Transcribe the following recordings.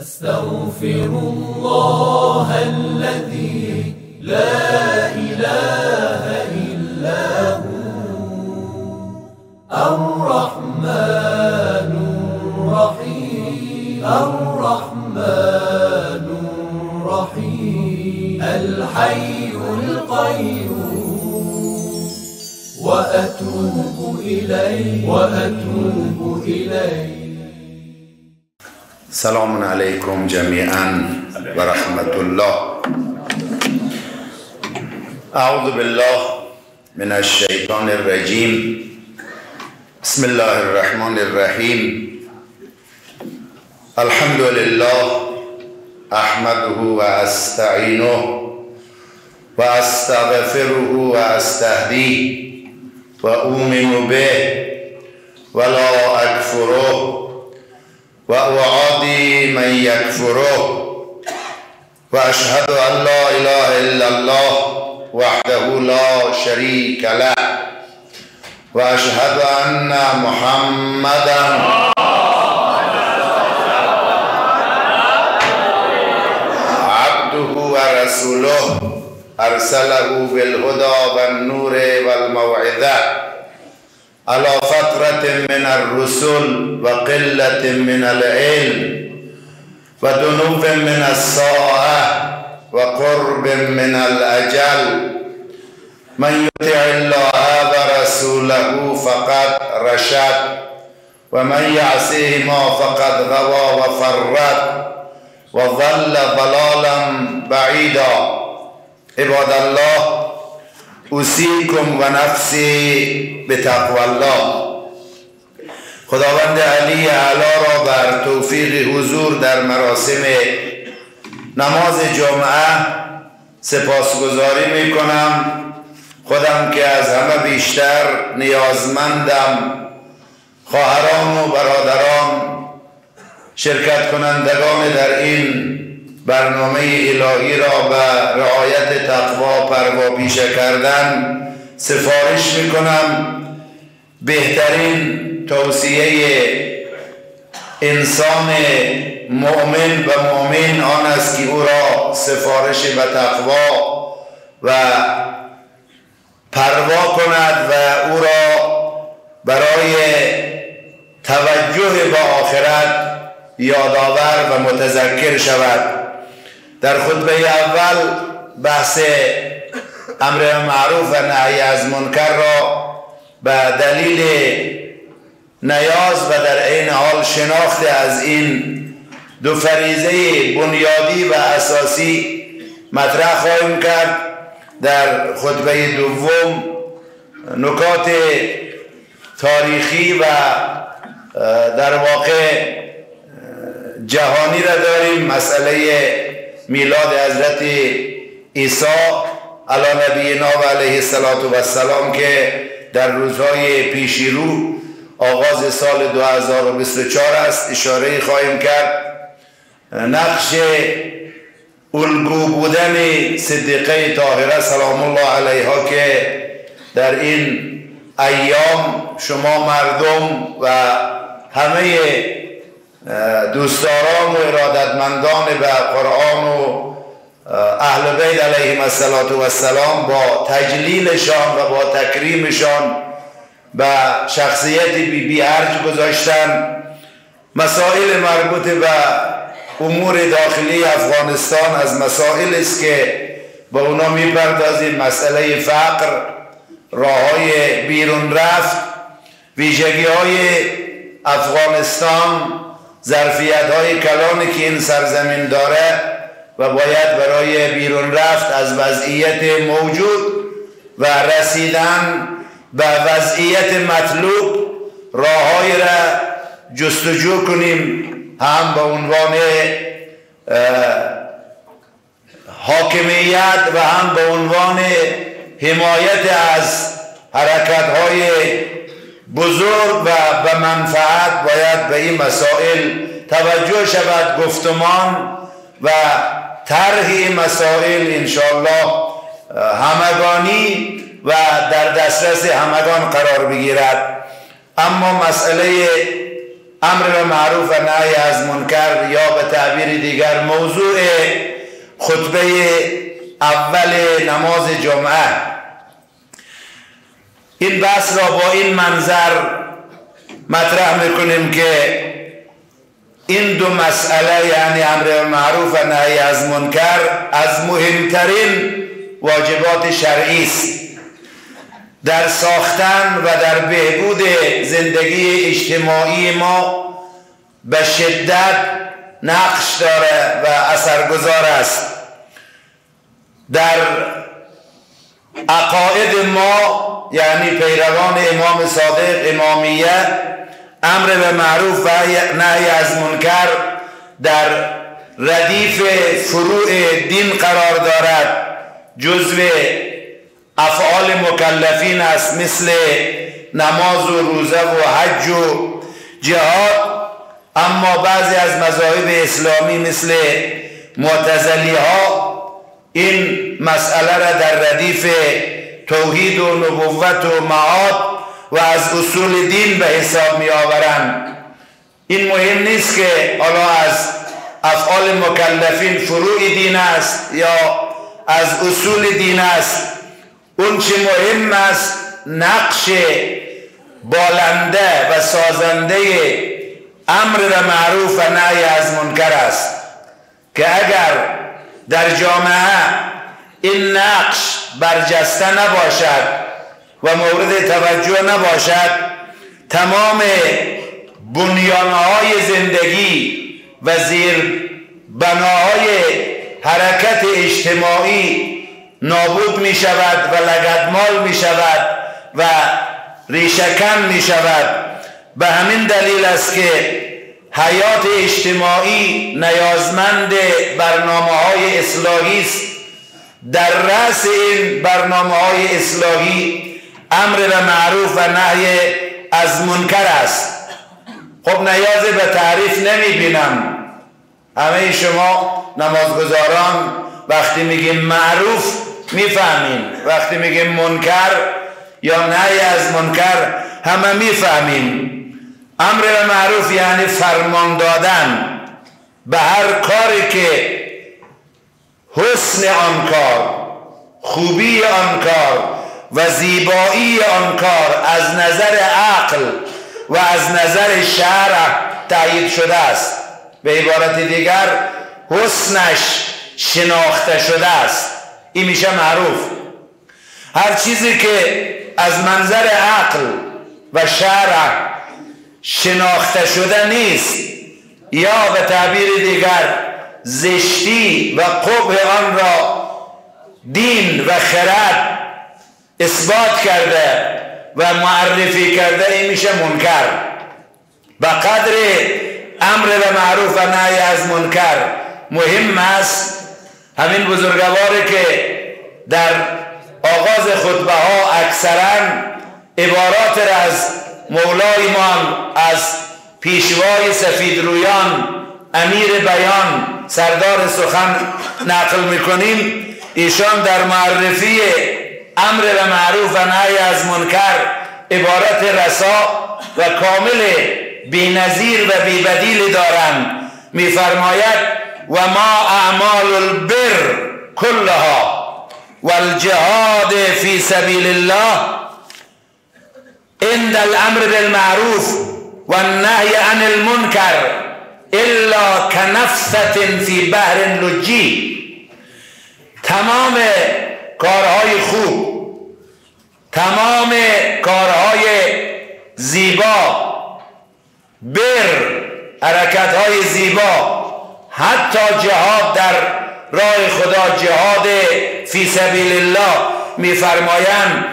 أستغفر الله الذي لا إله إلا هو. الرحمن الرحيم. الرحمن الرحيم. الحي القيوم. وأتوب إليه. وأتوب إليه. سلام عليكم جميعا ورحمة الله أعوذ بالله من الشيطان الرجيم بسم الله الرحمن الرحيم الحمد لله أحمده وأستعينه وأستغفره وأستهديه وأؤمن به ولا أكفره وأعادي من يكفره. وأشهد أن لا إله إلا الله وحده لا شريك له. وأشهد أن محمدا عبده ورسوله. أرسله بالهدى والنور والموعظة. على فترة من الرسل وقلة من العلم ودنوب من الساعة وقرب من الأجل. من يطع الله ورسوله فقد رشد ومن يعصيهما فقد غوى وفرد وظل ضلالا بعيدا. عباد الله اوصیکم و نفسی به تقوی الله. خداوند علی اعلا را بر توفیق حضور در مراسم نماز جمعه سپاسگزاری می کنم خودم که از همه بیشتر نیازمندم خواهران و برادران شرکت کنندگان در این برنامه الهی را به رعایت تقوا پروا پیشه کردن سفارش می‌کنم. بهترین توصیه انسان مؤمن و مؤمن آن است که او را سفارش به تقوا و پروا کند و او را برای توجه به آخرت یادآور و متذکر شود. در خطبه اول بحث امر معروف و نهی از منکر را به دلیل نیاز و در عین حال شناخت از این دو فریزه بنیادی و اساسی مطرح خواهیم کرد. در خطبه دوم نکات تاریخی و در واقع جهانی را داریم. مسئله میلاد حضرت عیسی علی نبینا و علیه السلام که در روزهای پیشی رو آغاز سال 2024 است اشاره خواهیم کرد. نقش الگو بودن صدیقه طاهره سلام الله علیها که در این ایام شما مردم و همه دوستداران و ارادتمندان به قرآن و اهل بیت علیهم السلام با تجلیلشان و با تکریمشان به شخصیت بی بی ارج گذاشتن. مسائل مربوط به امور داخلی افغانستان از مسائل است که با اونا می‌پردازیم. مسئله فقر راه های بیرون رفت ویژگی های افغانستان ظرفیت های کلانی که این سرزمین داره و باید برای بیرون رفت از وضعیت موجود و رسیدن به وضعیت مطلوب راههایی را جستجو کنیم هم به عنوان حاکمیت و هم به عنوان حمایت از حرکت های بزرگ و به منفعت باید به این مسائل توجه شود گفتمان و طرح این مسائل انشاءالله همگانی و در دسترس همگان قرار بگیرد. اما مسئله امر به معروف و نهی از منکر یا به تعبیر دیگر موضوع خطبه اول نماز جمعه. این بحث را با این منظر مطرح می‌کنیم که این دو مسئله یعنی امر معروف و نهی از منکر از مهمترین واجبات شرعی است. در ساختن و در بهبود زندگی اجتماعی ما به شدت نقش داره و اثرگذار است. در عقاید ما یعنی پیروان امام صادق امامیه امر به معروف و نهی از منکر در ردیف فروع دین قرار دارد. جزو افعال مکلفین است مثل نماز و روزه و حج و جهاد. اما بعضی از مذاهب اسلامی مثل معتزلی ها این مسئله را در ردیف توحید و نبوت و معاد و از اصول دین به حساب می آورند این مهم نیست که حالا از افعال مکلفین فروع دین است یا از اصول دین است. اون چه مهم است نقش بالنده و سازنده امر معروف و نهی از منکر است که اگر در جامعه این نقش برجسته نباشد و مورد توجه نباشد. تمام بنیانهای زندگی و زیر بناهای حرکت اجتماعی نابود می شود و لگدمال می شود و ریشکن می شود به همین دلیل است که حیات اجتماعی نیازمند برنامه های اصلاحی است. در رأس این برنامه های اصلاحی امر به معروف و نهی از منکر است. خب نیاز به تعریف نمی بینم همه شما نمازگزاران وقتی میگیم معروف می‌فهمین وقتی میگیم منکر یا نهی از منکر همه می‌فهمیم. امر به معروف یعنی فرمان دادن به هر کاری که حسن آن کار خوبی آن کار و زیبایی آن کار از نظر عقل و از نظر شرع تایید شده است. به عبارت دیگر حسنش شناخته شده است. این میشه معروف. هر چیزی که از منظر عقل و شرع شناخته شده نیست. یا به تعبیر دیگر زشتی و قبح آن را دین و خرد اثبات کرده و معرفی کرده این میشه منکر. به قدر امر به معروف و نهی از منکر. مهم است همین بزرگواری که در آغاز خطبه ها اکثرا عبارات را از مولایمان از پیشوای سفید رویان امیر بیان سردار سخن نقل می‌کنیم. ایشان در معرفی امر و معروف و نهی از منکر عبارت رسا و کامل بینظیر و بیبدیل دارند. میفرماید و ما اعمال البر کلها والجهاد فی سبیل الله عند الامر بالمعروف والنهی عن المنکر الا کنفست فی بحر لجی تمام کارهای خوب تمام کارهای زیبا بر حرکتهای زیبا حتی جهاد در راه خدا جهاد فی سبیل الله میفرمایند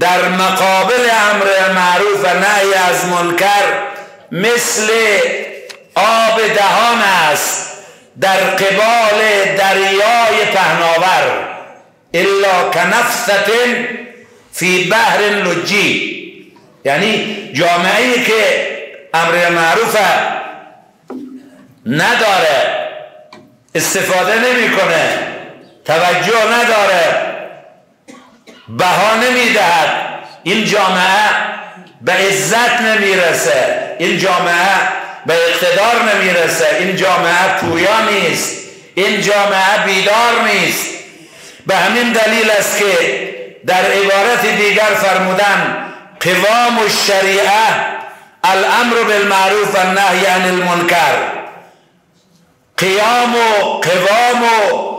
در مقابل امر معروف و نهی از منکر مثل آب دهان است در قبال دریای پهناور الا کنفست فی بحر لجی یعنی جامعه ای که امر معروف نداره استفاده نمی‌کنه توجه نداره. بها نمی‌دهد. این جامعه به عزت نمی‌رسه. این جامعه به اقتدار نمی‌رسه. این جامعه پویا نیست. این جامعه بیدار نیست. به همین دلیل است که در عبارت دیگر فرمودن قوام الشریعه الامر بالمعروف و النهی عن المنکر. قیام و قوام و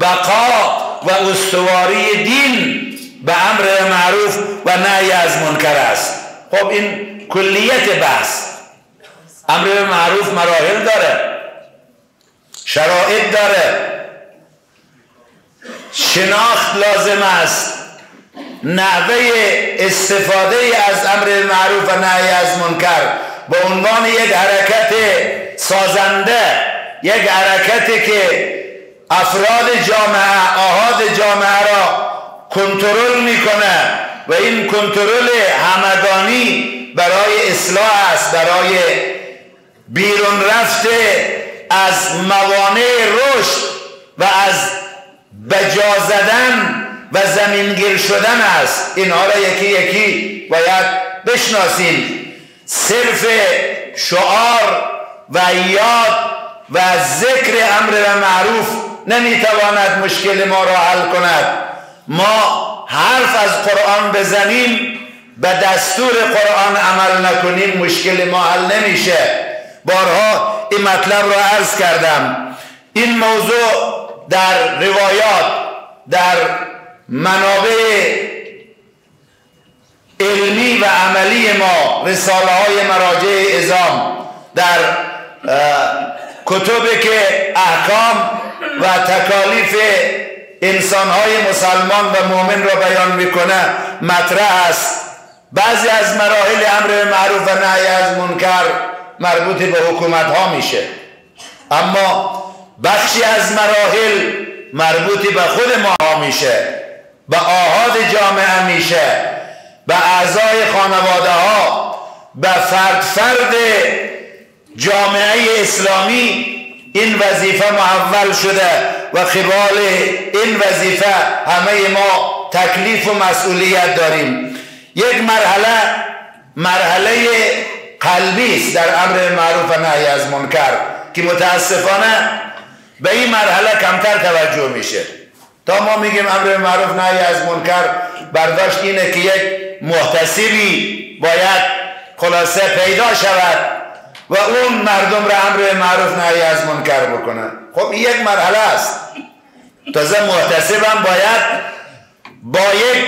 بقا و استواری دین به امر معروف و نهی از منکر است. خب این کلیت بحث. امر معروف مراحل داره. شرایط داره. شناخت لازم است. نحوه استفاده از امر معروف و نهی از منکر به عنوان یک حرکت سازنده یک حرکتی که افراد جامعه آهاد جامعه را کنترل می‌کنه و این کنترل همگانی برای اصلاح است برای بیرون رفته از موانع رشد و از بجا زدن و زمینگیر شدن است. اینها را یکی یکی باید بشناسیم. صرف شعار و یاد و ذکر امر و معروف نمی‌تواند مشکل ما را حل کند. ما حرف از قرآن بزنیم به دستور قرآن عمل نکنیم مشکل ما حل نمیشه. بارها این مطلب را عرض کردم. این موضوع در روایات در منابع علمی و عملی ما رساله های مراجع ازام در کتبی که احکام و تکالیف انسان های مسلمان و مؤمن را بیان می‌کنه مطرح است. بعضی از مراحل امر معروف و نهی از منکر مربوط به حکومت ها میشه. اما بخشی از مراحل مربوط به خود ما میشه به آهاد جامعه میشه به اعضای خانواده ها به فرد فرد جامعه اسلامی این وظیفه محول شده. و قبال این وظیفه همه ما تکلیف و مسئولیت داریم. یک مرحله مرحله قلبی است در امر معروف و نهی از منکر که متاسفانه به این مرحله کمتر توجه میشه. تا ما میگیم امر معروف نهی از منکر برداشت اینه که یک محتسبی باید خلاصه پیدا شود و اون مردم را امر معروف نهی از منکر بکنه. خب یک مرحله است. تازه محتسبم باید با یک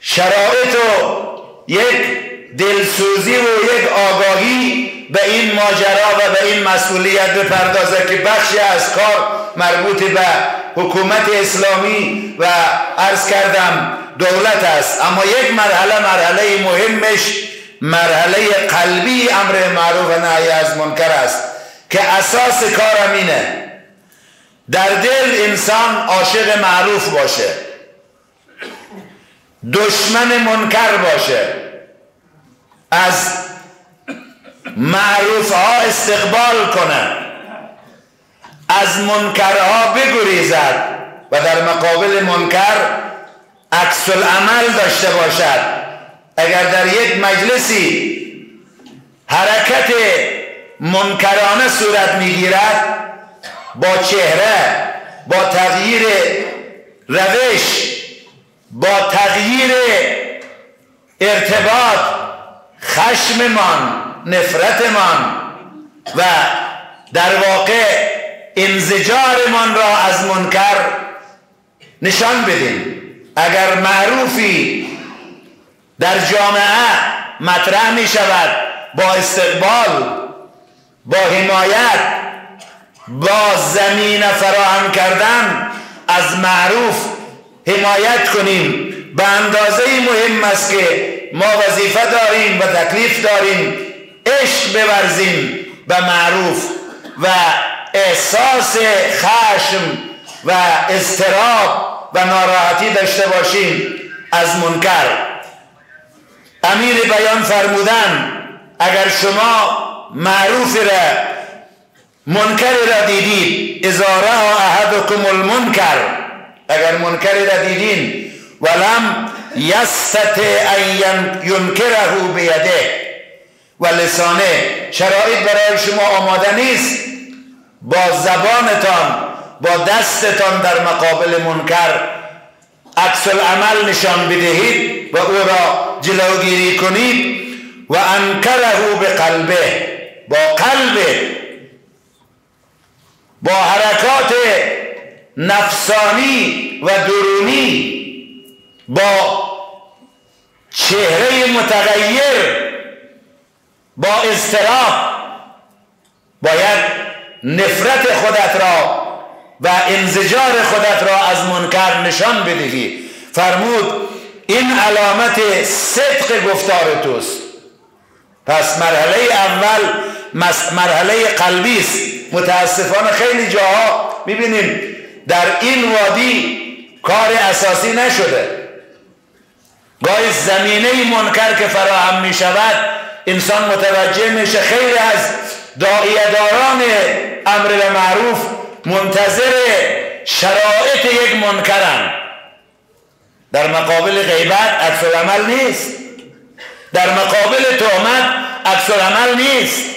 شرایط و یک دلسوزی و یک آگاهی به این ماجرا و به این مسئولیت بپردازه که بخشی از کار مربوط به حکومت اسلامی و عرض کردم دولت است. اما یک مرحله مرحله مهمش مرحله قلبی امر معروف نهی از منکر است که اساس کارم اینه در دل انسان عاشق معروف باشه. دشمن منکر باشه. از معروف ها استقبال کنه. از منکرها بگریزد و در مقابل منکر عکس العمل داشته باشد. اگر در یک مجلسی حرکت منکرانه صورت می‌گیرد با چهره با تغییر روش با تغییر ارتباط خشممان نفرتمان و در واقع انزجارمان را از منکر نشان بدیم اگر معروفی در جامعه مطرح می شود با استقبال با حمایت با زمین فراهم کردن از معروف حمایت کنیم. به اندازه مهم است که ما وظیفه داریم و تکلیف داریم عشق بورزیم به معروف و احساس خشم و استراب و ناراحتی داشته باشیم. از منکر. امیر بیان فرمودن اگر شما معروف را منکر را دیدید ازاره احدکم المنکر. اگر منکر را دیدین ولم یستطع ان ینکره بیده. و لسانه شرایط برای شما آماده نیست. با زبانتان با دستتان در مقابل منکر عکس عمل نشان بدهید و او را جلوگیری کنید. و انکره به قلبه با قلب با حرکات نفسانی و درونی با چهره متغیر با اضطراب باید نفرت خودت را و انزجار خودت را از منکر نشان بدهی. فرمود این علامت صدق گفتار توست. پس مرحله اول مرحله قلبی است. متاسفانه خیلی جاها می‌بینیم در این وادی کار اساسی نشده. گاهی زمینه منکر که فراهم می شود انسان متوجه میشه خیلی از داعیه داران امر به معروف منتظر شرایط یک منکرن. در مقابل غیبت عکس عمل نیست. در مقابل تهمت عکس عمل نیست.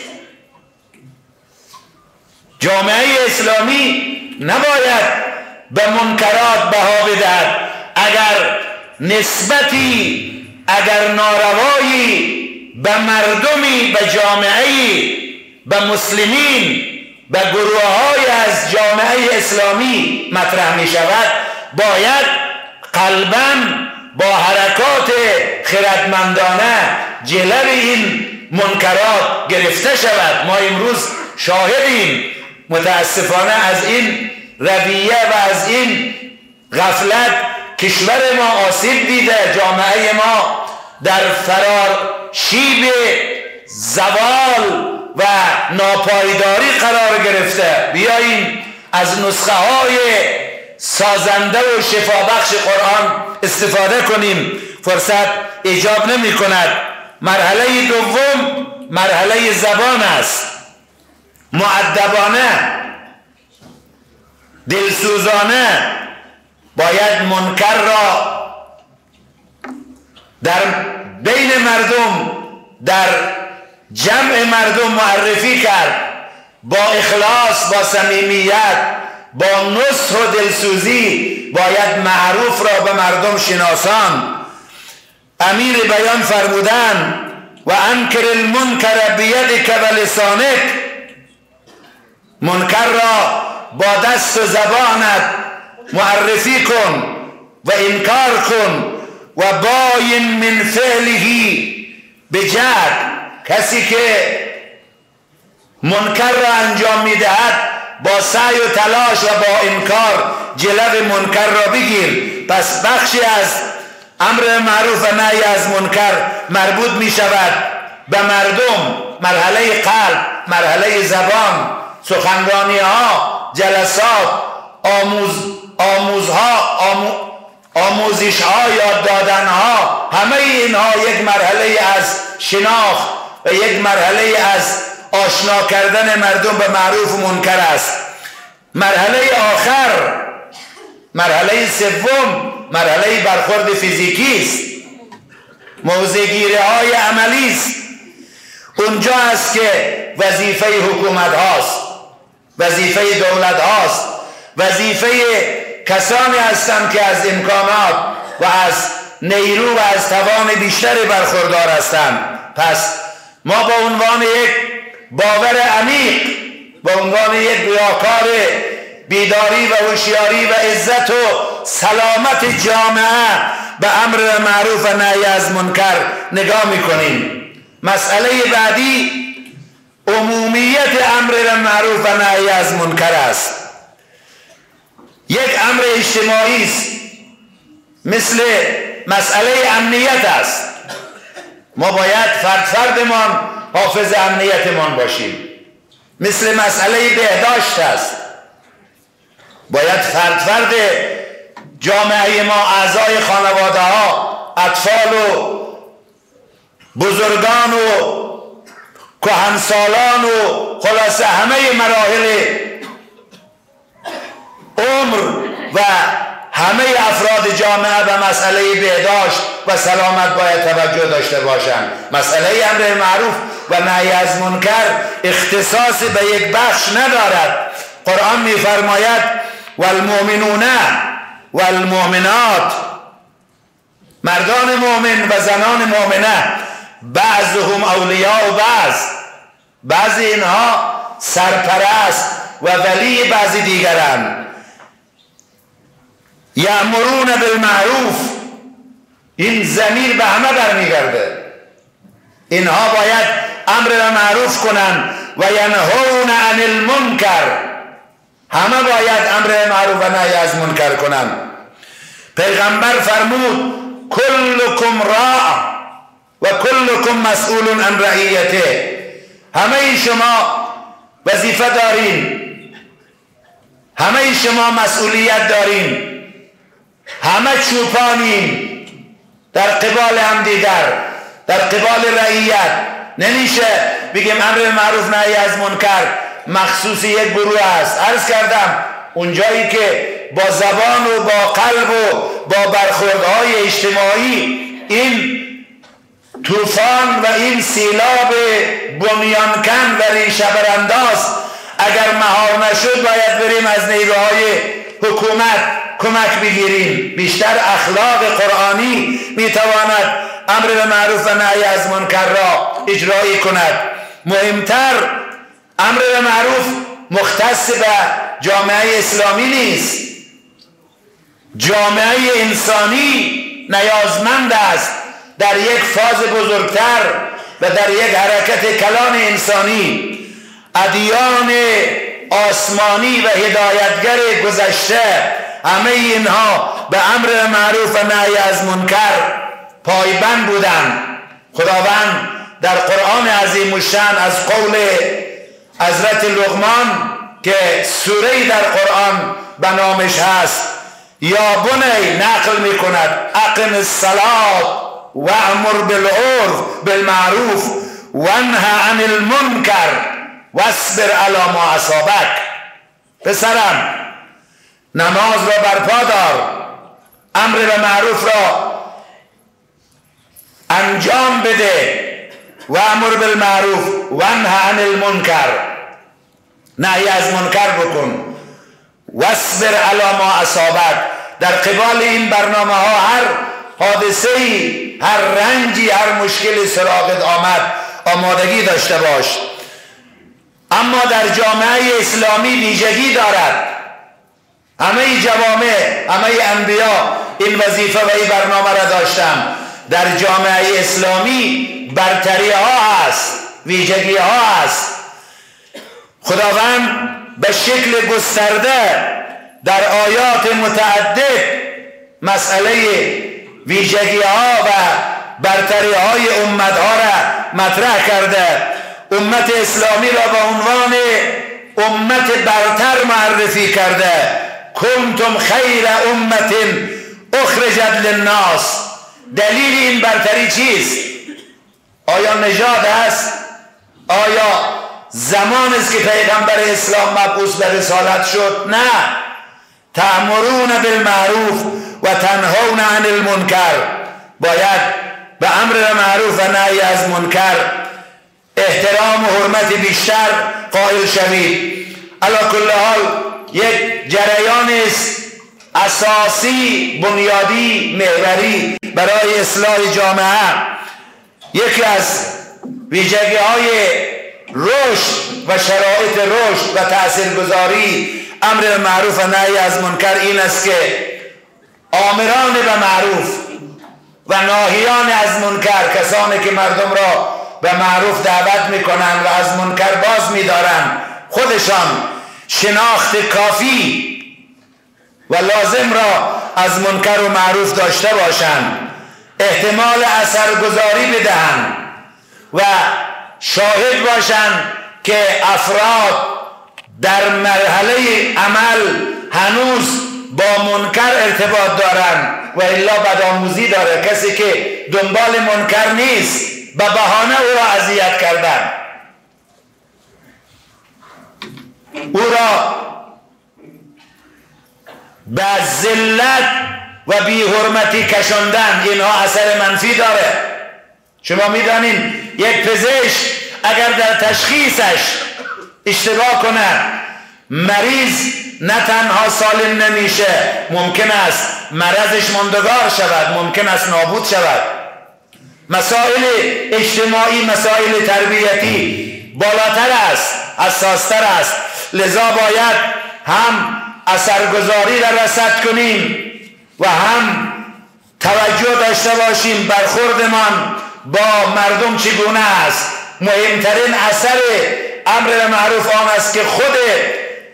جامعه اسلامی نباید به منکرات بها بدهد. اگر نسبتی اگر ناروایی به مردمی به جامعه به مسلمین به گروه های از جامعه اسلامی مطرح می شود باید قلبا با حرکات خردمندانه جلو این منکرات گرفته شود. ما امروز شاهدیم متاسفانه از این رویه و از این غفلت کشور ما آسیب دیده جامعه ما در فرار شیب زوال و ناپایداری قرار گرفته. بیاییم از نسخه های سازنده و شفابخش قرآن استفاده کنیم. فرصت ایجاب نمی کند مرحله دوم مرحله زبان است. معدبانه دلسوزانه باید منکر را در بین مردم در جمع مردم معرفی کرد. با اخلاص با صمیمیت با نصح و دلسوزی باید معروف را به مردم شناسان. امیر بیان فرمودن و انکر المنکر بیدک و لسانک منکر را با دست و زبانت معرفی کن و انکار کن و باین من فعله بجد کسی که منکر را انجام می‌دهد با سعی و تلاش و با انکار جلو منکر را بگیر. پس بخشی از امر معروف و نهی از منکر مربوط می شود به مردم مرحله قلب مرحله زبان. سخنرانی ها جلسات آموز آموزها آمو آموزش ها یاد دادن ها همه اینها یک مرحله از شناخت و یک مرحله از آشنا کردن مردم به معروف و منکر است. مرحله آخر مرحله سوم مرحله برخورد فیزیکی است. موزگیره های عملی است. اونجا است که وظیفه حکومت هاست. وظیفه دولت هاست. وظیفه کسانی هستند که از امکانات و از نیرو و از توان بیشتری برخوردار هستند پس ما با عنوان یک باور عمیق با عنوان یک ریاکار بیداری و هوشیاری و عزت و سلامت جامعه به امر معروف و نهی از منکر نگاه می‌کنیم. مسئله بعدی عمومیت امر معروف و نهی از منکر است. یک امر اجتماعی است. مثل مسئله امنیت است. ما باید فرد فردمان حافظ امنیتمان باشیم. مثل مسئله بهداشت است. باید فرد فرد جامعه ما اعضای خانواده ها اطفال و بزرگان و کهنسالان و خلاصه همه مراحل عمر و همه افراد جامعه به مسئله بهداشت و سلامت باید توجه داشته باشند. مسئله امر معروف و نهی از منکر اختصاص به یک بخش ندارد. قرآن میفرماید والمؤمنون والمؤمنات. مردان مؤمن و زنان مؤمنه بعضهم اولیاء و بعض. بعضی اینها سرپرست و ولی بعضی دیگرند یعمرون بالمعروف. این زمیر به همه برمیگرده. اینها باید امر به معروف کنند و ینهون عن المنکر. همه باید امر معروف و نهی از منکر کنند پیغمبر فرمود کلکم راع. و کلکم مسئول عن رعیته. همه شما وظیفه دارین. همه شما مسئولیت دارین. همه چوپانیم در قبال هم دیگر در قبال رعیت. نمیشه بگیم امر معروف نهی از منکر. مخصوص یک گروه است. عرض کردم اونجایی که با زبان و با قلب و با برخوردهای اجتماعی این طوفان و این سیلاب بنیانکن و ریشه برانداز اگر مهار نشد باید بریم از نیروهای حکومت کمک بگیریم. بیشتر اخلاق قرآنی می‌تواند امر به معروف و نهی از منکر را اجرایی کند. مهمتر امر به معروف مختص به جامعه اسلامی نیست. جامعه انسانی نیازمند است. در یک فاز بزرگتر و در یک حرکت کلان انسانی. ادیان آسمانی و هدایتگر گذشته همه اینها به امر معروف و نهی از منکر پایبند بودند. خداوند در قرآن عظیم الشان از قول حضرت لغمان که سوره در قرآن به نامش هست یا بنی نقل می کند اقم الصلاة و امر بالعرف بالمعروف وانه عن المنکر واصبر علی ما اصابک پسرم نماز را برپا دار امر به معروف را انجام بده. و امر بالمعروف و عن المنکر. نهی از منکر بکن. واصبر علی ما اصابت در قبال این برنامه ها هر حادثه ای هر رنجی هر مشکلی سراغت آمد آمادگی داشته باش. اما در جامعه اسلامی ویژگی دارد. همه جوامع همه انبیا این وظیفه و این برنامه را داشتم. در جامعه اسلامی برتری ها هست ویژگی ها هست. خداوند به شکل گسترده در آیات متعدد مسئله ویژگی ها و برتری های امت ها را مطرح کرده. امت اسلامی را به عنوان امت برتر معرفی کرده. کنتم خیر امت اخرجت للناس. دلیل این برتری چیست؟ آیا نژاد است؟ آیا زمان است که پیغمبر اسلام مبعوث به رسالت شد؟ نه. تعمرون بالمعروف و تنهون عن المنکر. باید به امر معروف و نهی از منکر احترام و حرمت بیشتر قائل شوید. علا کل حال یک جریان اساسی بنیادی محوری برای اصلاح جامعه. یکی از ویژگی های رشد و شرایط رشد و تاثیرگذاری امر معروف و نهی از منکر این است که آمران به معروف و ناهیان از منکر کسانی که مردم را به معروف دعوت می‌کنند و از منکر باز میدارند خودشان شناخت کافی و لازم را از منکر و معروف داشته باشند. احتمال اثرگذاری بدهند و شاهد باشند که افراد در مرحله عمل هنوز با منکر ارتباط دارند و الا بدآموزی داره. کسی که دنبال منکر نیست به بهانه او را اذیت کردن. او را به ذلت و بی حرمتی کشاندن. اینها اثر منفی داره. شما می‌دانین یک پزشک اگر در تشخیصش اشتباه کنه مریض نه تنها سالم نمیشه ممکن است مرضش مندگار شود ممکن است نابود شود. مسائل اجتماعی مسائل تربیتی بالاتر است اساستر است. لذا باید هم اثرگذاری را رسد کنیم و هم توجه داشته باشیم برخوردمان با مردم چگونه است. مهمترین اثر امر به معروف آن است که خود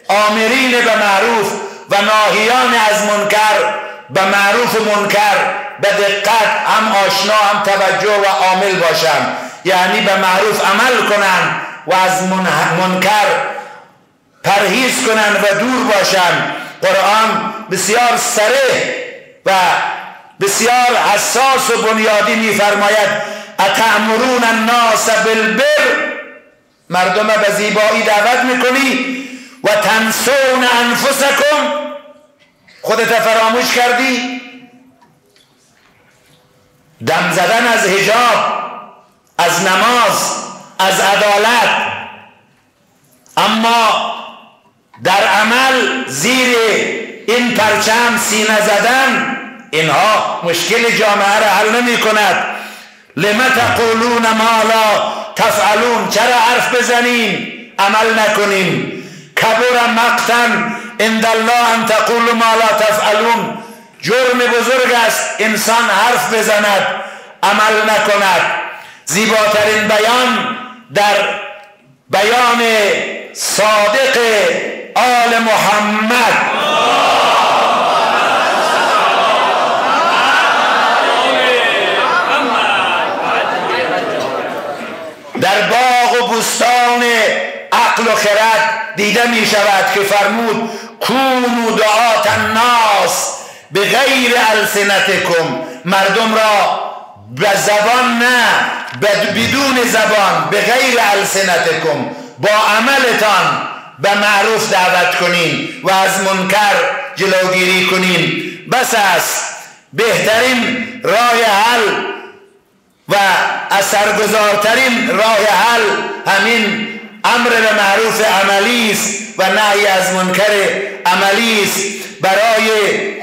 آمرین به معروف و ناهیان از منکر به معروف منکر به دقت هم آشنا هم توجه و عامل باشند یعنی به معروف عمل کنند و از منکر پرهیز کنند و دور باشند قرآن بسیار سره و بسیار حساس و بنیادی میفرماید اتعمرون الناس بالبر؟ مردم به زیبایی دعوت می‌کنی و تنسون انفسکم. خودت فراموش کردی؟ دم زدن از حجاب از نماز از عدالت. اما در عمل زیر این پرچم سینه زدن اینها مشکل جامعه را حل نمی کند لما تقولون ما لا تفعلون چرا حرف بزنیم عمل نکنیم کبر مقتن عند الله ان تقول ما لا تفعلون. جرم بزرگ است انسان حرف بزند عمل نکند. زیباترین بیان در بیان صادق آل محمد. در باغ و بستان عقل و خرد دیده می شود که فرمود کونو دعات الناس به غیر السنتکم. مردم را به زبان نه بدون زبان به غیر السنتکم. با عملتان به معروف دعوت کنین و از منکر جلوگیری کنین. بس است. بهترین راه حل و اثرگذارترین راه حل همین امر به معروف عملی است و نهی از منکر عملی است. برای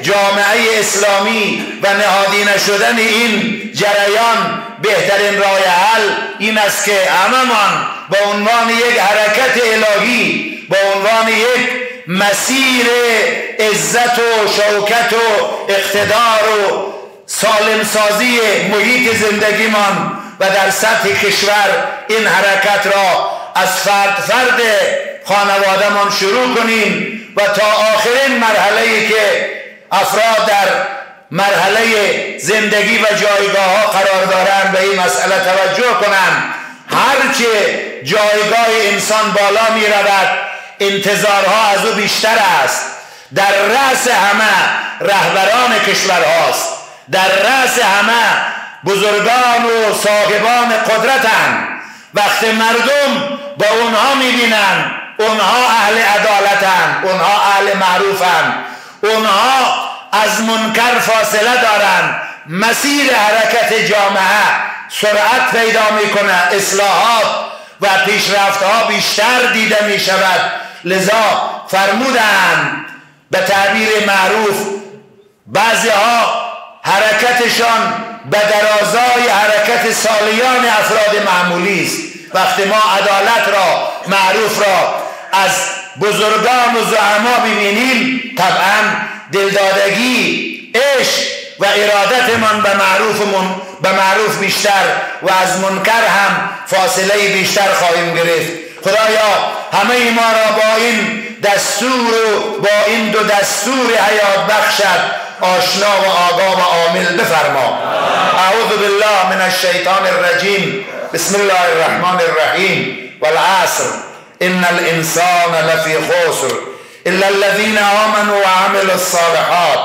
جامعه اسلامی و نهادی شدن این جریان بهترین راه حل این است که هممان به عنوان یک حرکت الهی به عنوان یک مسیر عزت و شوکت و اقتدار و سالم سازی محیط زندگیمان و در سطح کشور این حرکت را از فرد فرد خانوادهمان شروع کنیم و تا آخرین مرحله که افراد در مرحله زندگی و جایگاه ها قرار دارند به این مسئله توجه کنند. هرچه جایگاه انسان بالا می رود انتظارها از او بیشتر است. در رأس همه رهبران کشور هاست در رأس همه بزرگان و صاحبان قدرتن. وقتی مردم با اونها می‌بینن. اونها اهل عدالتن. اونها اهل معروفن. اونها از منکر فاصله دارن. مسیر حرکت جامعه سرعت پیدا می‌کنه. اصلاحات و پیشرفت ها بیشتر دیده می شود لذا فرمودن به تعبیر معروف بعضی ها حرکتشان به درازای حرکت سالیان افراد معمولی است. وقتی ما عدالت را معروف را از بزرگان و زعما ببینیم طبعا دلدادگی عشق و ارادتمان به معروف من به معروف بیشتر و از منکر هم فاصله بیشتر خواهیم گرفت. خدایا همه ما را با این دستور و با این دو دستور حیات بخشد. آشنا و آگاه و عامل بفرما. اعوذ بالله من الشیطان الرجیم. بسم الله الرحمن الرحیم. والعصر. ان الانسان لفی خسر. الا الذين آمنوا وعملوا الصالحات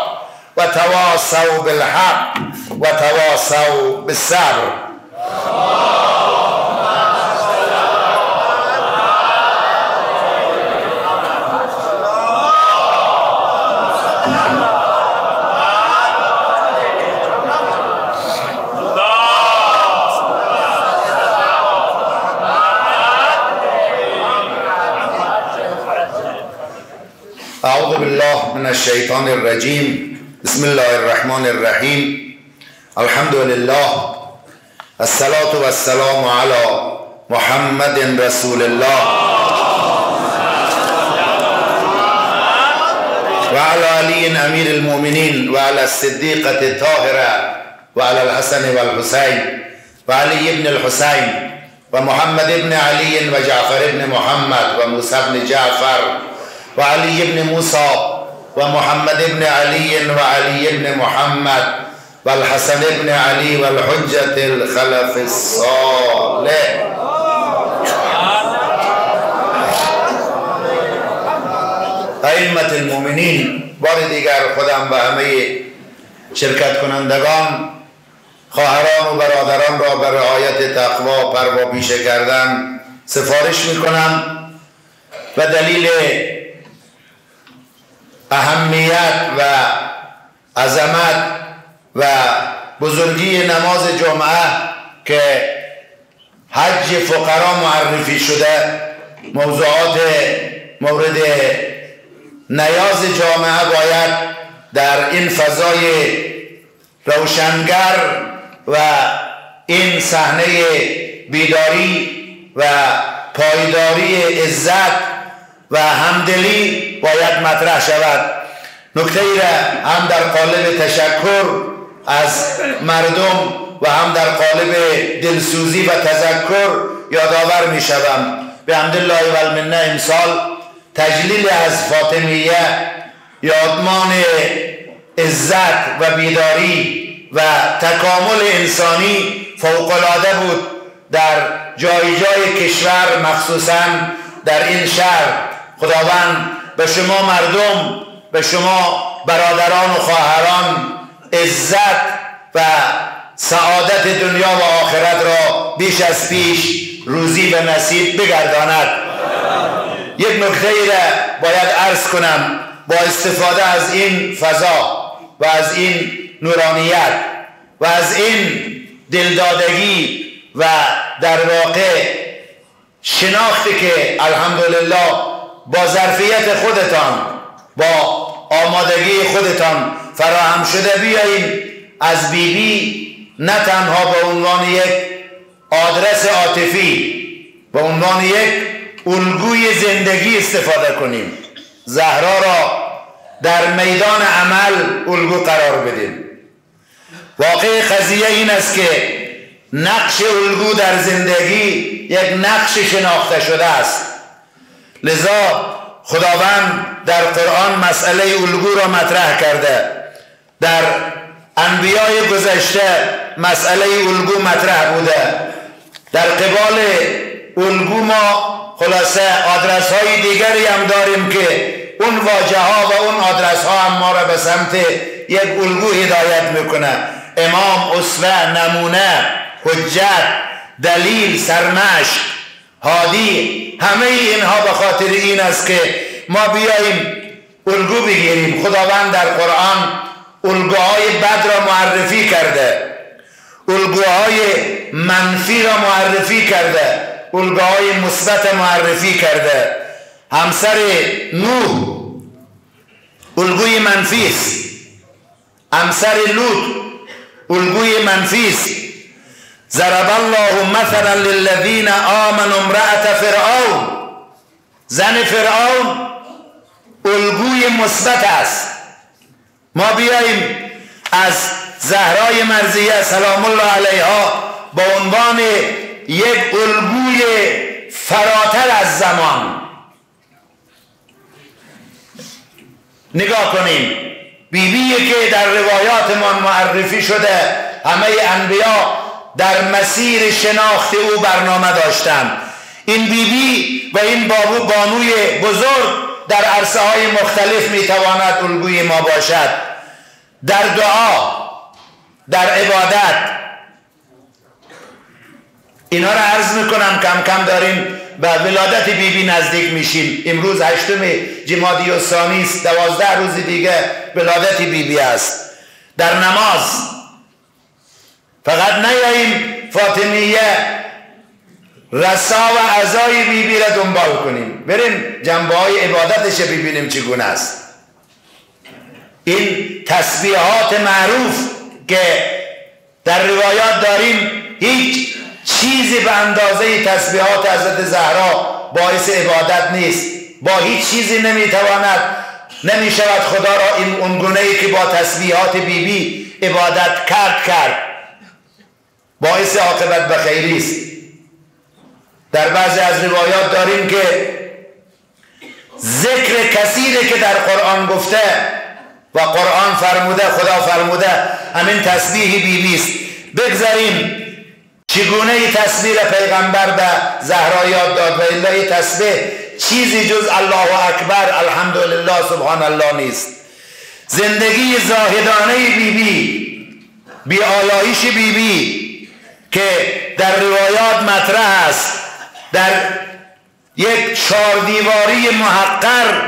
وتواصوا بالحق وتواصوا بالصبر. الشیطان الرجیم بسم الله الرحمن الرحیم الحمد لله. الصلاة والسلام على محمد رسول الله. وعلى علي امير المؤمنين وعلى الصديقة الطاهرة وعلى الحسن والحسين وعلي بن الحسين ومحمد بن علي وجعفر بن محمد وموسى بن جعفر وعلي بن موسى ومحمد بن علي وعلي بن محمد والحسن بن علي والحجة الخلف الصالح. ائمت المؤمنین بار دیگر خودم و همه شرکت کنندگان خواهران و برادران را به رعایت تقوا پروا پیشه کردن سفارش می‌کنم. و دلیل اهمیت و عظمت و بزرگی نماز جمعه که حج فقرا معرفی شده موضوعات مورد نیاز جامعه باید در این فضای روشنگر و این صحنه بیداری و پایداری عزت و همدلی باید مطرح شود. نکته ای را هم در قالب تشکر از مردم و هم در قالب دلسوزی و تذکر یادآور می شوم. به حمدالله و المنه امسال تجلیل از فاطمیه یادمان عزت و بیداری و تکامل انسانی فوقلاده بود. در جای جای کشور مخصوصا در این شهر خداوند به شما مردم به شما برادران و خواهران عزت و سعادت دنیا و آخرت را بیش از پیش روزی و نصیب بگرداند. یک نکته ای را باید عرض کنم با استفاده از این فضا و از این نورانیت و از این دلدادگی و در واقع شناختی که الحمدلله با ظرفیت خودتان با آمادگی خودتان فراهم شده بیاییم. از بیبی بی نه تنها به عنوان یک آدرس عاطفی به عنوان یک الگوی زندگی استفاده کنیم. زهرا را در میدان عمل الگو قرار بدیم. واقع قضیه این است که نقش الگو در زندگی یک نقش شناخته شده است. لذا خداوند در قرآن مسئله الگو را مطرح کرده. در انبیای گذشته مسئله الگو مطرح بوده. در قبال الگو ما خلاصه آدرس های دیگری هم داریم که اون واجه ها و اون آدرس ها هم ما را به سمت یک الگو هدایت می‌کنه. امام اصوه نمونه حجت دلیل سرمش هادی همه اینها به خاطر این است که ما بیاییم الگو بگیریم. خداوند در قرآن الگوهای بد را معرفی کرده. الگوهای منفی را معرفی کرده. الگوهای مثبت معرفی کرده. همسر نوح الگوی منفی است. همسر لوط الگوی منفی است. ضرب الله مثلا للذین آمنوا امرأة فرعون. زن فرعون الگوی مثبت است. ما بیاییم از زهرای مرزیه سلام الله علیها با عنوان یک الگوی فراتر از زمان. نگاه کنیم. بیبی که در روایاتمان معرفی شده همه انبیا در مسیر شناخت او برنامه داشتند این بیبی و این بابو بانوی بزرگ در عرصه های مختلف می‌تواند الگوی ما باشد. در دعا در عبادت. اینا را عرض می‌کنم کم کم داریم به ولادت بیبی بی نزدیک میشیم. امروز هشتم جمادی و است. دوازده روز دیگه ولادت بیبی بی است. در نماز فقط نیاییم فاطمیه رسا و عزای بیبی را دنبال کنیم. بریم جنبه های عبادتش ببینیم چگونه است. این تسبیحات معروف که در روایات داریم هیچ چیزی به اندازه تسبیحات حضرت زهرا باعث عبادت نیست. با هیچ چیزی نمی‌تواند نمی شود خدا را این اونگونه ای که با تسبیحات بیبی بی عبادت کرد کرد. باعث عاقبت به خیری است. در بعضی از روایات داریم که ذکر کثیری که در قرآن گفته و قرآن فرموده خدا فرموده همین تسبیح بیبی است. بگذاریم چگونه تصویر پیغمبر به زهرا یاد داد و الا تسبیح چیزی جز الله اکبر الحمدلله سبحان الله نیست. زندگی زاهدانه بیبی بی آلایش بیبی که در روایات مطرح است در یک چهار دیواری محقر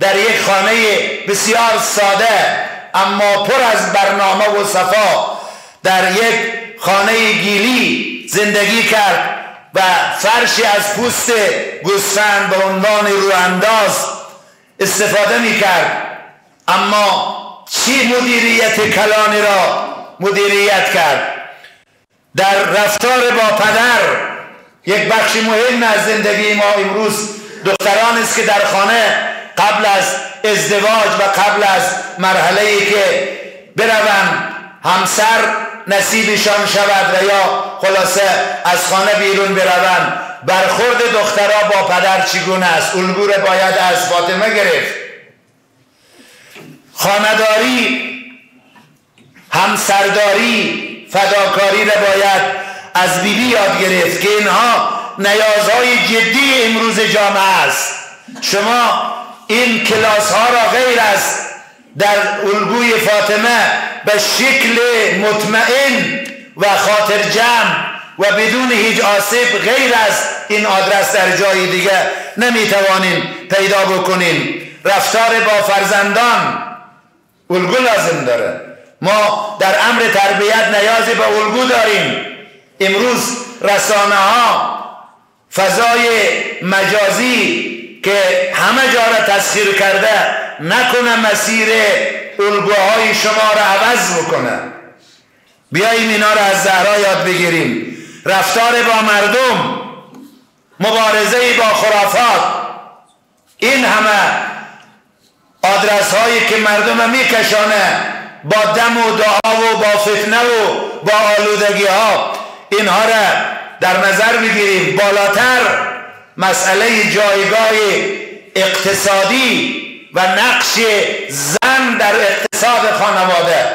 در یک خانه بسیار ساده اما پر از برنامه و صفا در یک خانه گیلی زندگی کرد و فرشی از پوست گوسفند به عنوان روانداز استفاده می کرد اما چی مدیریت کلانی را مدیریت کرد؟ در رفتار با پدر یک بخش مهم از زندگی ما امروز دختران است که در خانه قبل از ازدواج و قبل از مرحله ای که بروند همسر نصیبشان شود و یا خلاصه از خانه بیرون بروند. برخورد دخترها با پدر چگونه است؟ الگو باید از فاطمه گرفت. خانداری همسرداری فداکاری را باید از بیبی یاد گرفت که اینها نیازهای جدی امروز جامعه است. شما این کلاس ها را غیر از در الگوی فاطمه به شکل مطمئن و خاطر جمع و بدون هیچ آسیب غیر از این آدرس در جای دیگه نمی‌توانیم پیدا بکنیم. رفتار با فرزندان الگو لازم داره. ما در امر تربیت نیازی به الگو داریم. امروز رسانه ها فضای مجازی که همه جا را تسخیر کرده نکنه مسیر الگوهای شما را عوض بکنه. بیاییم اینا را از زهرا یاد بگیریم. رفتار با مردم مبارزه با خرافات این همه آدرس هایی که مردم میکشانه با دم و دعا و با فتنه و با آلودگی ها اینها را در نظر بگیریم بالاتر مسئله جایگاه اقتصادی و نقش زن در اقتصاد خانواده.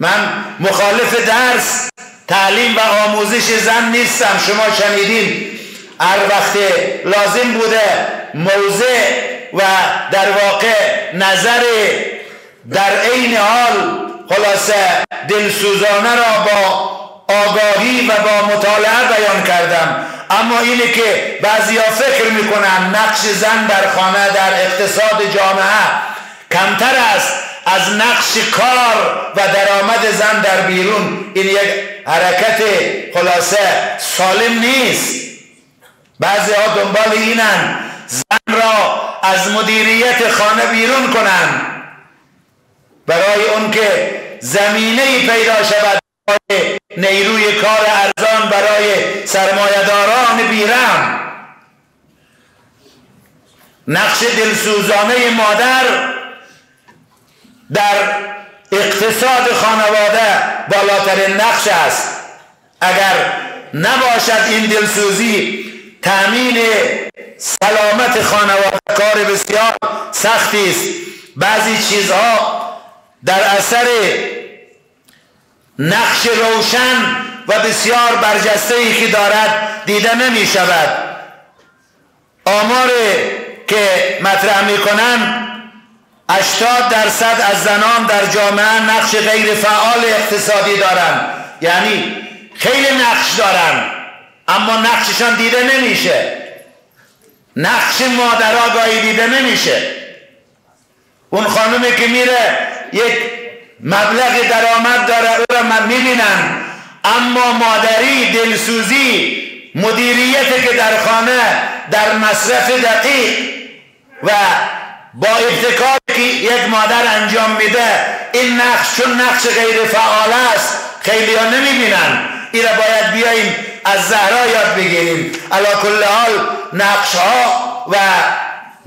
من مخالف درس تعلیم و آموزش زن نیستم. شما شنیدین. هر وقت لازم بوده موضع و در واقع نظر در عین حال خلاصه دلسوزانه را با آگاهی و با مطالعه بیان کردم. اما اینه که بعضی فکر می‌کنن نقش زن در خانه در اقتصاد جامعه کمتر است از نقش کار و درآمد زن در بیرون. این یک حرکت خلاصه سالم نیست. بعضی ها دنبال اینن زن را از مدیریت خانه بیرون کنن. برای اون که زمینه پیدا شود نیروی کار ارزان برای سرمایداران بیرم. نقش دلسوزانه مادر در اقتصاد خانواده بالاترین نقش است. اگر نباشد این دلسوزی تأمین سلامت خانواده کار بسیار سختی است. بعضی چیزها در اثر نقش روشن و بسیار برجسته ای که دارد دیده نمی شود. آمار که مطرح می کنند 80 درصد از زنان در جامعه نقش غیر فعال اقتصادی دارند. یعنی خیلی نقش دارند اما نقششان دیده نمیشه. نقش مادرها گاهی دیده نمیشه. اون خانومی که میره یک مبلغ درآمد داره او را من می‌بینم. اما مادری دلسوزی مدیریت که در خانه در مصرف دقیق و با ابتکار که یک مادر انجام میده این نقش چون نقش غیر فعال است خیلی ها نمی‌بینن. این باید بیاییم از زهرا یاد بگیریم. علا کل حال نقش ها و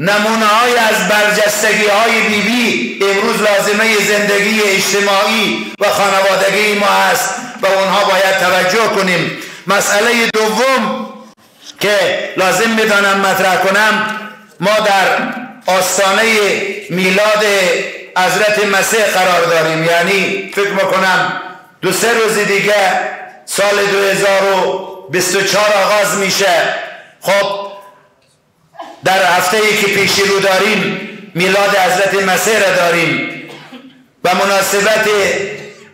نمونه های از برجستگی های بیبی امروز لازمه زندگی اجتماعی و خانوادگی ما است و اونها باید توجه کنیم. مسئله دوم که لازم می‌دانم مطرح کنم ما در آستانه میلاد حضرت مسیح قرار داریم. یعنی فکر می‌کنم دو سه روز دیگه سال 2024 آغاز میشه. خب در هفته که پیش رو داریم میلاد حضرت مسیح را داریم. و مناسبت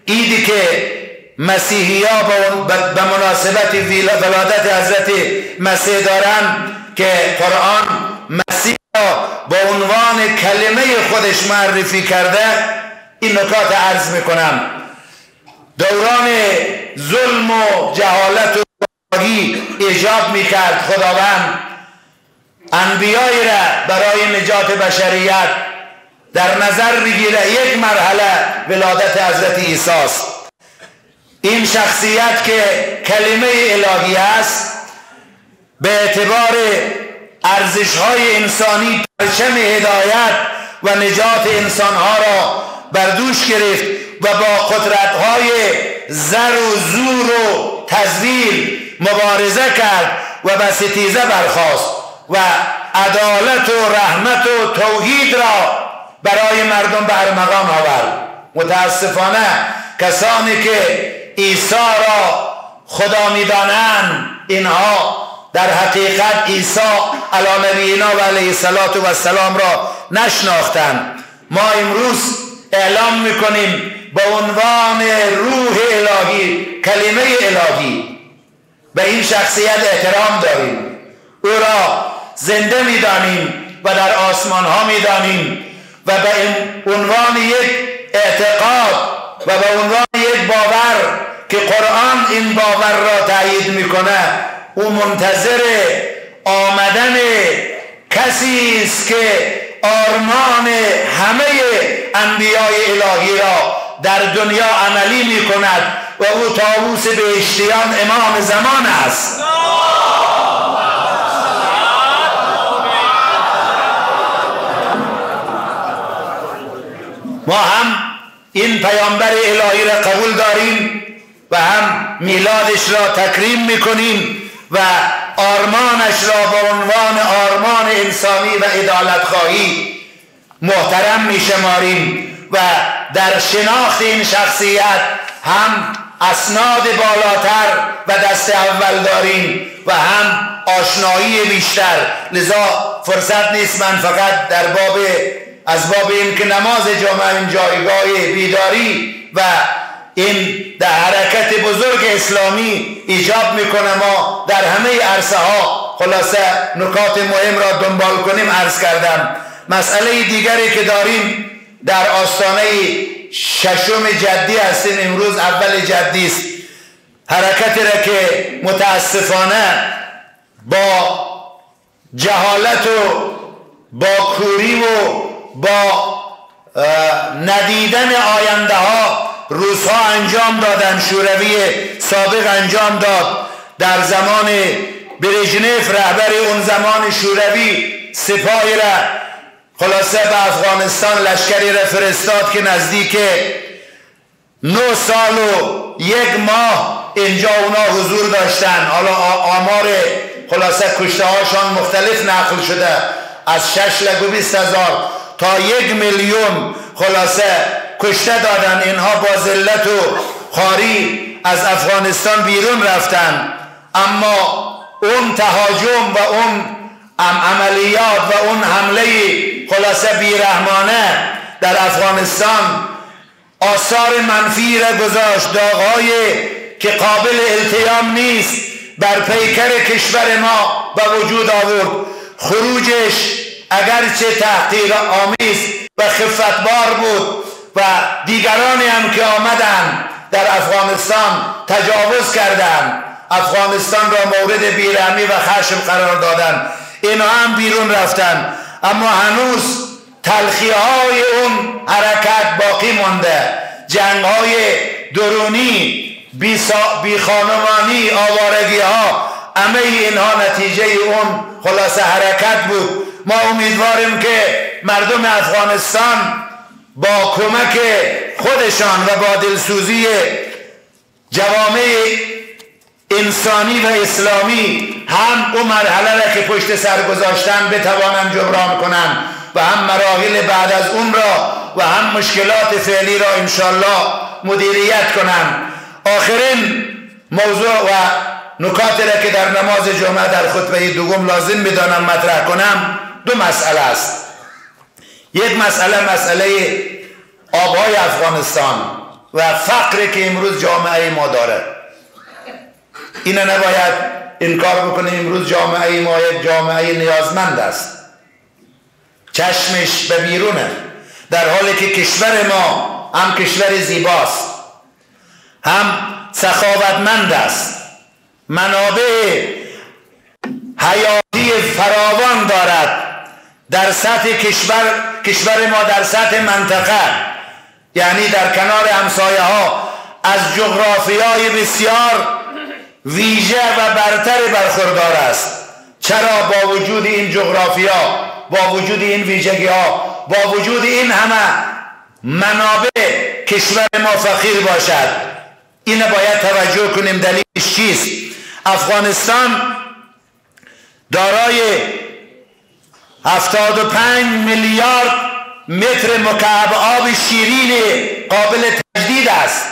ایدی که مسیحی ها به مناسبت ولادت حضرت مسیح دارن که قرآن مسیح را با عنوان کلمه خودش معرفی کرده این نکات عرض می‌کنم. دوران ظلم و جهالت و ایجاب می‌کرد خداوند انبیایی را برای نجات بشریت در نظر بگیره یک مرحله ولادت حضرت عیسی است. این شخصیت که کلمه الهی است به اعتبار ارزش های انسانی پرچم هدایت و نجات انسان ها را بر دوش گرفت و با قدرت های زر و زور و تزویل مبارزه کرد و به ستیزه برخواست و عدالت و رحمت و توحید را برای مردم بر مقام آورد متاسفانه کسانی که عیسی را خدا می‌دانند اینها در حقیقت عیسی علی نبینا و علیه و السلام را نشناختند. ما امروز اعلام می‌کنیم به عنوان روح الهی کلمه الهی. به این شخصیت احترام داریم. او را زنده می‌دانیم و در آسمان ها می‌دانیم و به عنوان یک اعتقاد و به عنوان یک باور که قرآن این باور را تایید می‌کنه او منتظر آمدن کسی است که آرمان همه انبیای الهی را در دنیا عملی می کند و او تاووس بهشتیان امام زمان است. ما هم این پیامبر الهی را قبول داریم و هم میلادش را تکریم می‌کنیم و آرمانش را به عنوان آرمان انسانی و عدالت خواهی محترم میشماریم و در شناخت این شخصیت هم اسناد بالاتر و دست اول داریم و هم آشنایی بیشتر. لذا فرصت نیست من فقط در باب از باب این که نماز جامعه این جایگاه بیداری و این در حرکت بزرگ اسلامی ایجاب می‌کنه ما در همه عرصه ها خلاصه نکات مهم را دنبال کنیم عرض کردم. مسئله دیگری که داریم در آستانه ششم جدی هستیم امروز اول جدی است. حرکت را که متاسفانه با جهالت و با کوری و با ندیدن آینده ها روزها انجام دادن شوروی سابق انجام داد. در زمان برژنف رهبر اون زمان شوروی سپاهی را خلاصه به افغانستان لشکری را فرستاد که نزدیک نو سال و یک ماه اینجا اونا حضور داشتن. حالا آمار خلاصه کشته هاشان مختلف نقل شده. از شش لگو بیست هزار تا یک میلیون خلاصه کشته دادن. اینها با ذلت و خاری از افغانستان بیرون رفتن. اما اون تهاجم و اون عملیات و اون حمله خلاصه بیرحمانه در افغانستان آثار منفی را گذاشت. داغهای که قابل التیام نیست بر پیکر کشور ما به وجود آورد. خروجش اگرچه تحقیر آمیز و خفتبار بود و دیگرانی هم که آمدن در افغانستان تجاوز کردند افغانستان را مورد بیرحمی و خشم قرار دادن اینا هم بیرون رفتن اما هنوز تلخی های اون نمانده جنگ های درونی بی خانمانی آوارگی ها همه اینها نتیجه اون خلاصه حرکت بود. ما امیدواریم که مردم افغانستان با کمک خودشان و با دلسوزی جوامع انسانی و اسلامی هم اون مرحله را که پشت سر گذاشتن بتوانند جبران کنند و هم مراحل بعد از اون را و هم مشکلات فعلی را انشالله مدیریت کنند. آخرین موضوع و نکاتی را که در نماز جمعه در خطبه دوم لازم بدانم مطرح کنم دو مسئله است. یک مسئله مسئله آبهای افغانستان و فقری که امروز جامعه ما داره. اینه نباید انکار بکنیم امروز جامعه ما یک جامعه نیازمند است. چشمش به بیرونه در حالی که کشور ما هم کشور زیباست هم سخاوتمند است. منابع حیاتی فراوان دارد. در سطح کشور کشور ما در سطح منطقه یعنی در کنار همسایه ها از جغرافیای بسیار ویژه و برتر برخوردار است. چرا با وجود این جغرافیا با وجود این ویژگی ها با وجود این همه منابع کشور ما فقیر باشد؟ این باید توجه کنیم. دلیلش چیست؟ افغانستان دارای 75 میلیارد متر مکعب آب شیرین قابل تجدید است.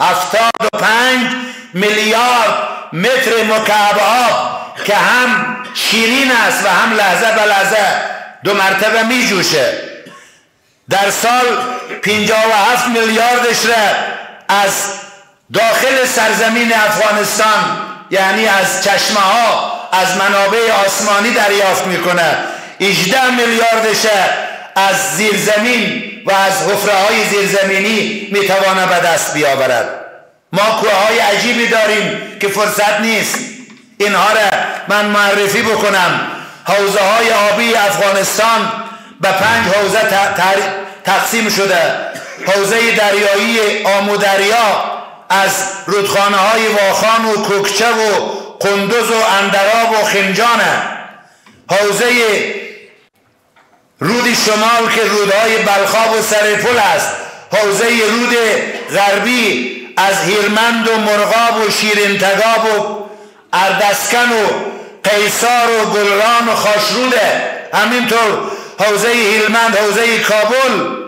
75 میلیارد متر مکعب آب که هم شیرین است و هم لحظه به لحظه دو مرتبه می جوشه در سال 57 میلیاردش را از داخل سرزمین افغانستان یعنی از چشمه ها از منابع آسمانی دریافت می‌کنه. 18 میلیاردش از زیرزمین و از حفره های زیرزمینی می‌توانه به دست بیاورد. ما کوه های عجیبی داریم که فرصت نیست. اینها را من معرفی بکنم. حوزه های آبی افغانستان به پنج حوزه تقسیم شده. حوزه دریایی آمودریا از رودخانه های واخان و کوکچه و قندوز و اندراب و خنجانه حوزه رود شمال که رودهای بلخاب و سرپل است. حوزه رود غربی از هیرمند و مرغاب و شیرینتگاب و اردسکن و قیصار و گلران و خاشروده همینطور حوزه هیلمند حوزه کابل.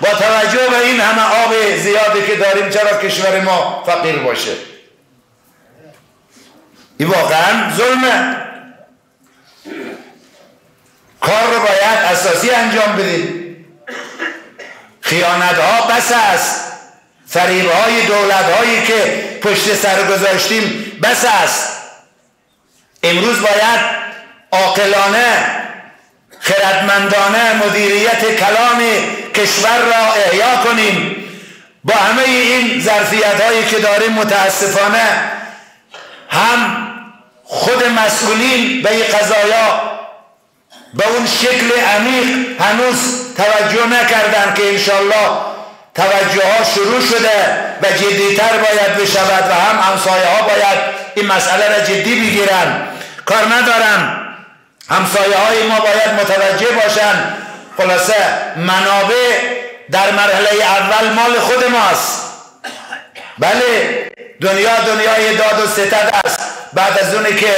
با توجه به این همه آب زیادی که داریم چرا کشور ما فقیر باشه؟ این واقعا ظلمه. کار رو باید اساسی انجام بدیم. خیانت ها بس است. فریب های دولت هایی که پشت سر گذاشتیم بس است. امروز باید عاقلانه خردمندانه مدیریت کلام کشور را احیا کنیم. با همه این ظرفیت هایی که داریم متاسفانه هم خود مسئولین به این قضایا به اون شکل عمیق هنوز توجه نکردن که انشالله توجه ها شروع شده و جدیتر باید بشود و هم همسایه ها باید این مسئله را جدی بگیرن کار ندارم. همسایه های ما باید متوجه باشن. خلاصه منابع در مرحله اول مال خود ماست. بله دنیا دنیای داد و ستد است. بعد از اونی که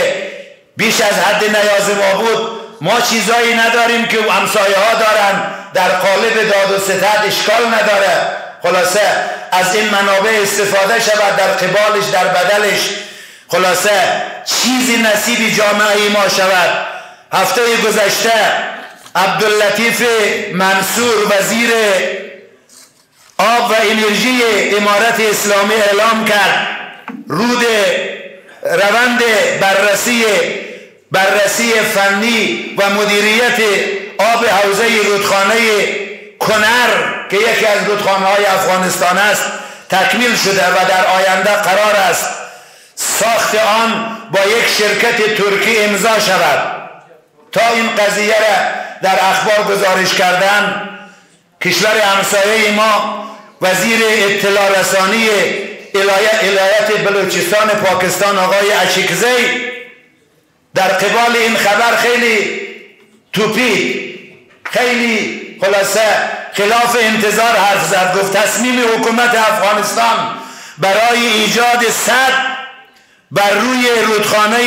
بیش از حد نیاز ما بود ما چیزایی نداریم که همسایه ها دارن. در قالب داد و ستد اشکال نداره. خلاصه از این منابع استفاده شود در قبالش در بدلش. خلاصه چیزی نصیبی جامعه ما شود. هفته گذشته عبداللطیف منصور وزیر آب و انرژی امارت اسلامی اعلام کرد. رود روند بررسی بررسی فنی و مدیریت آب حوزه رودخانه کنر که یکی از رودخانه های افغانستان است تکمیل شده و در آینده قرار است ساخت آن با یک شرکت ترکی امضا شود. تا این قضیه را در اخبار گزارش کردن کشور همسایه ما وزیر اطلاع رسانی الایت بلوچستان پاکستان آقای اشکزی در قبال این خبر خیلی توپید. خیلی خلاصه خلاف انتظار حرف زد. گفت تصمیم حکومت افغانستان برای ایجاد صد بر روی رودخانه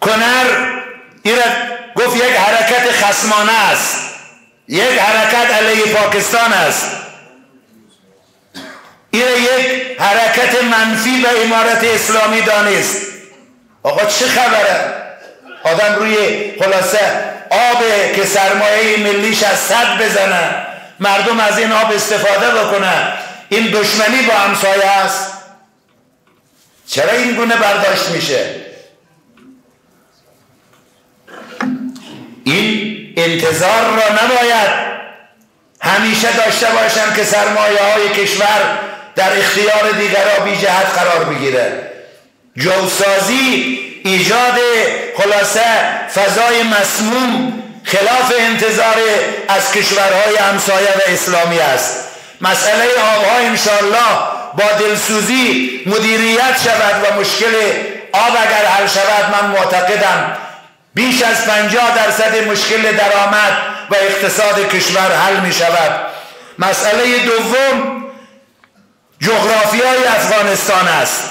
کنر گفت یک حرکت خسمانه است. یک حرکت علیه پاکستان است. این یک حرکت منفی به امارت اسلامی دانست. آقا چه خبره؟ آدم روی خلاصه آب که سرمایه ملیش از صد بزنه مردم از این آب استفاده بکنه. این دشمنی با همسایه است. چرا این گونه برداشت میشه؟ این انتظار را نباید همیشه داشته باشند که سرمایه های کشور در اختیار دیگرها بی جهت قرار بگیره. جوسازی ایجاد خلاصه فضای مسموم خلاف انتظار از کشورهای همسایه و اسلامی است. مسئله آبها انشاءالله با دلسوزی مدیریت شود و مشکل آب اگر حل شود من معتقدم بیش از پنجاه درصد مشکل درآمد و اقتصاد کشور حل می شود. مسئله دوم جغرافیای افغانستان است.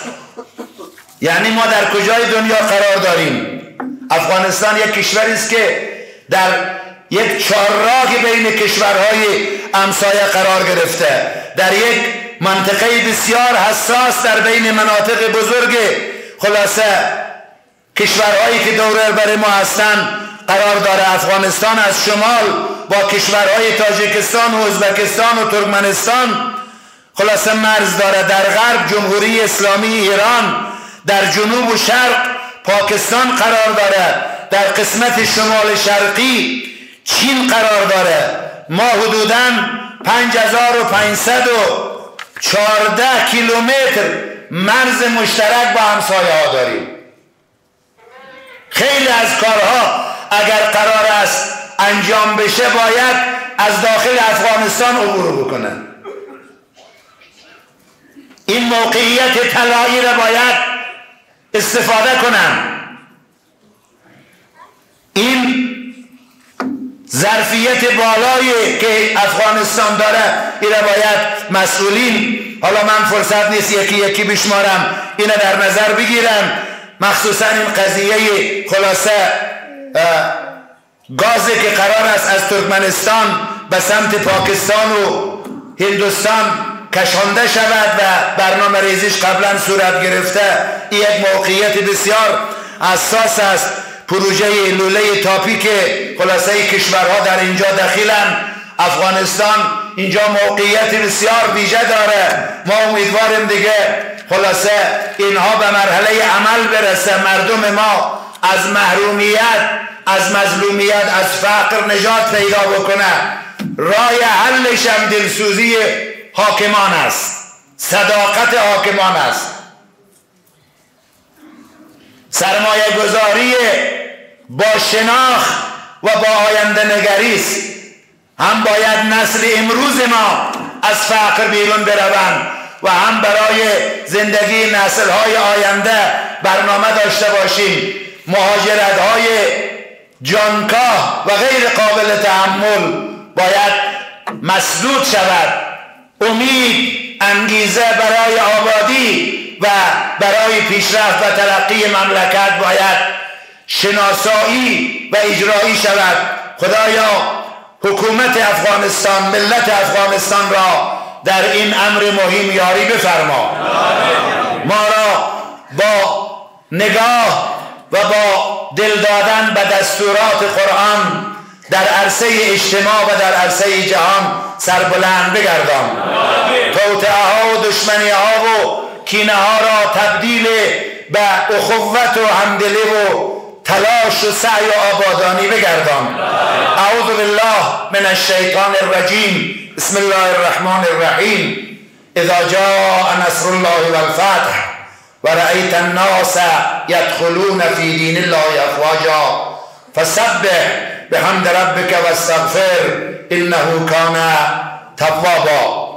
یعنی ما در کجای دنیا قرار داریم؟ افغانستان یک کشوری است که در یک چهارراه بین کشورهای همسایه قرار گرفته. در یک منطقه بسیار حساس در بین مناطق بزرگ خلاصه کشورهایی که دور بر ما هستند قرار داره افغانستان از شمال با کشورهای تاجیکستان و ازبکستان و ترکمنستان. خلاصه مرز داره در غرب جمهوری اسلامی ایران در جنوب و شرق پاکستان قرار داره در قسمت شمال شرقی چین قرار داره. ما حدودا 5514 کیلومتر مرز مشترک با همسایه ها داریم. خیلی از کارها اگر قرار است انجام بشه باید از داخل افغانستان عبور بکنن. این موقعیت طلایی را باید استفاده کنن. این ظرفیت بالایی که افغانستان داره این باید مسئولین حالا من فرصت نیست یکی یکی بشمارم اینو در نظر بگیرم. مخصوصا این قضیه خلاصه گازی که قرار است از ترکمنستان به سمت پاکستان و هندوستان کشانده شود و برنامه ریزیش قبلا صورت گرفته. این یک موقعیت بسیار اساس است. پروژه لوله تاپی که خلاصه کشورها در اینجا دخیلن افغانستان اینجا موقعیت بسیار ویژه داره. ما امیدواریم دیگه خلاصه اینها به مرحله عمل برسه. مردم ما از محرومیت از مظلومیت از فقر نجات پیدا بکنه. رای حلش هم دلسوزی حاکمان است. صداقت حاکمان است. سرمایه گذاری با شناخت و با آینده نگریست هم باید نسل امروز ما از فقر بیرون بروند و هم برای زندگی نسل های آینده برنامه داشته باشیم. مهاجرت های جانکاه و غیر قابل تحمل باید مسدود شود. امید انگیزه برای آبادی و برای پیشرفت و ترقی مملکت باید شناسایی و اجرایی شود. خدایا حکومت افغانستان ملت افغانستان را در این امر مهم یاری بفرما. ما را با نگاه و با دل دادن به دستورات قرآن در عرصه اجتماع و در عرصه جهان سربلند بگردان. توتعه ها و دشمنی ها و کینه ها را تبدیل به اخوت و همدلی و تلاش و سعی و آبادانی بگردان. اعوذ بالله من الشیطان الرجیم. بسم الله الرحمن الرحیم. اذا جاء نصر الله والفتح ورأيت الناس يدخلون في دين الله افواجا فسبح به حمد ربک و استغفر انه کان توابا.